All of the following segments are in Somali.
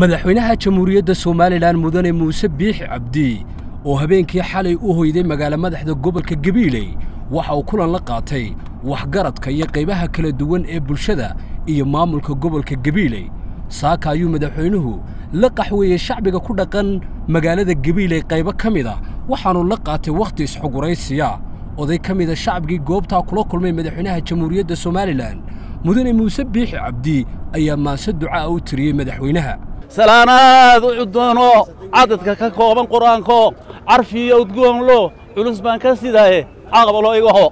madaxweynaha jamhuuriyadda somalilan mudane muuse biixi cabdi oo habeenkii xalay u hoyday magaalo madaxda gobolka gabiiley waxa uu kulan la qaatay waxgaradka iyo qaybaha kala duwan ee bulshada iyo maamulka gobolka gabiiley saaka ayuu madaxweynuhu la qaxweeyey shacbiga ku dhaqan magaalada gabiiley qaybo ka mid a waxaanuu la qaatay wakhti isxuguraysiya oday ka mida shacbigii goobtaa kula kulmay madaxweynaha jamhuuriyadda somalilan mudane muuse biixi cabdi ayaa maase ducaa u tiriyey madaxweynaha salaanaad u cudoono cadadka ka kooban qur'aanko carfiiyo udgoonlo culus baan ka sidaaye caqbalo igaho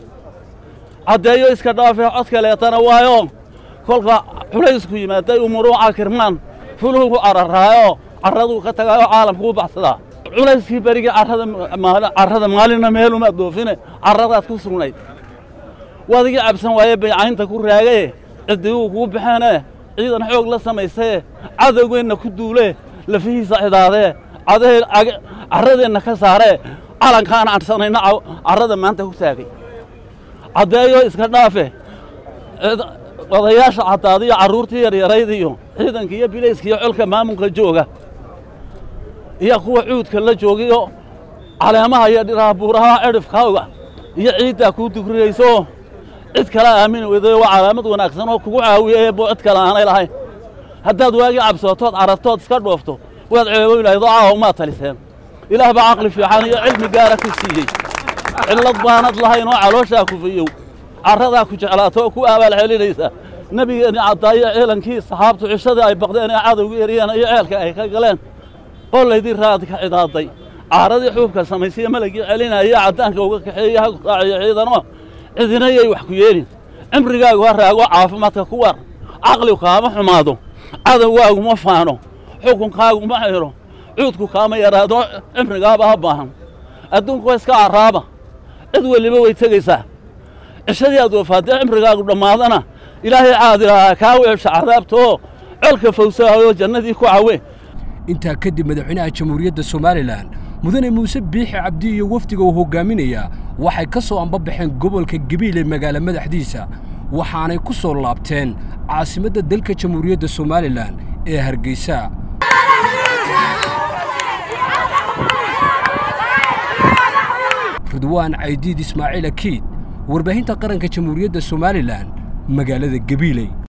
caddeeyo iska dhaafe codka leetana waayo. Kolka culaysku yimaaday umuruu cakirmaan fuluhu ku cararaayo carraduu ka tagaayo caalamku u baxsadaa culayskii berigii carrada maalinna meelumaad doofine carradaad ku sugnayd wadigii cabsan waaye baycaynta ku raagaye ciddiguu kuu baxeene ciidan xoog la samaysaye cadowgeenna ku duule lafihiisa cidaadee carradeenna ka saaree calankaan cadhsanayna carrada maanta ku taagay caddeeyo iska dhaafe odayaasha caddaadiyo carruurtii yaryaraydiyo ciidanka iyo bilayskiiyo colka maamulka jooga iyo kuwa cuudka la joogiyo caleemaha iyo dhiraha buuraha iyo ciiddaa kuu dugriyayso cid kale aamini weydayo waa calaamad wanaagsan oo kugu caawiya eebbo cid kale aanay lahayn. Haddaad waagii cabsootood carartood iska dhoofto waad ceeboy lahayd caawa maad taliseen. Ilaah baa caqli fiican iyo cilmi gaara ku siiyey. Cillad baanad lahayn oo calooshaa kufiyow carradaa ku jeclaato oo ku abaal celinaysa. Nebigeenni caddaayo ciilankii saxaabtu cishadii ay baqdeen ee cadowga eriyeen iyo ceelka ay ka galeen qollaydii raadka cidaaday caaradii xuubka samaysiya malagii celinaya caddaanka uga kaxeeye ha raaciyo ciidano cidina yay wax ku yeelin. Cimrigaagu ha raago caafimaadka ku war. Caqligu kaama xumaado. Cadowgaagu ma faano. Xukunkaagu ma xiro. Cuudku kaama yaraado. Cimrigaaba ha baahan. Adduunku waa iska carraaba cid weliba way tegaysaa. Cishadii aad wafaadee cimrigaagu dhammaadana ilaahay caadilahaa kaa weebsha cadaabtaoo colka fawsaayoo jannadii ku cawe. Intaa kadib madaxweynaha jamhuuriyadda somalilan mudane muuse biixi cabdi iyo wafdiga uu hoggaaminaya waxay ka soo ambabaxeen gobolka gabiile magaalo madaxdiisa. Waxaanay ku soo laabteen caasimadda dalka jamhuuriyadda somalilan ee hargeysa. Ridwaan caydiid ismaaciil akiid warbaahinta qaranka jamhuuriyadda somalilan magaalada gabiiley